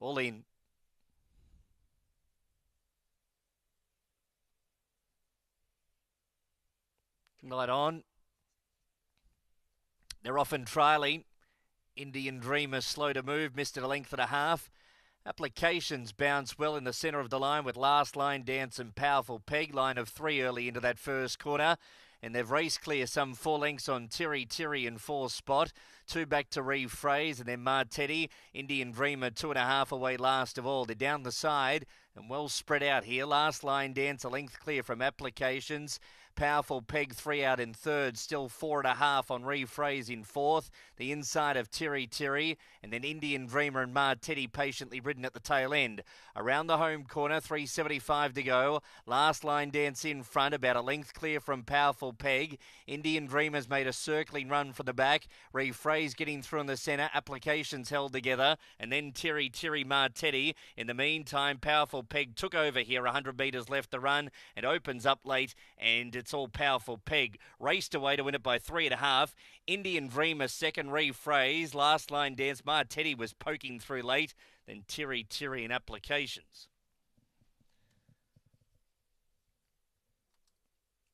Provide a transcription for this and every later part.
All in. Light on. They're often trailing. Indian Dreamer slow to move, missed it a length and a half. Applications bounce well in the centre of the line with last line dance and powerful peg line of three early into that first corner and they've raced clear some four lengths on Terry Terry in fourth spot. Two back to rephrase, and then Martedi, Indian Dreamer, two and a half away last of all. They're down the side and well spread out here. Last line dance, a length clear from applications. Powerful peg three out in third, still four and a half on rephrase in fourth. The inside of Terry Terry, and then Indian Dreamer and Martedi patiently ridden at the tail end. Around the home corner, 375 to go. Last line dance in front, about a length clear from Powerful Peg. Indian Dreamer's made a circling run from the back. Rephrase getting through in the centre. Applications held together, and then Terry Terry Martedi. In the meantime, Powerful Peg took over here. 100 metres left to run, and opens up late, and it's all Powerful Peg raced away to win it by three and a half. Indian Dreamer second rephrase. Last line dance. Martedi was poking through late. Then Terry Terry in applications.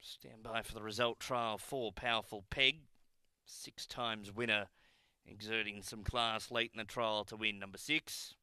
Stand by for the result trial for Powerful Peg. Six times winner, exerting some class late in the trial to win number six.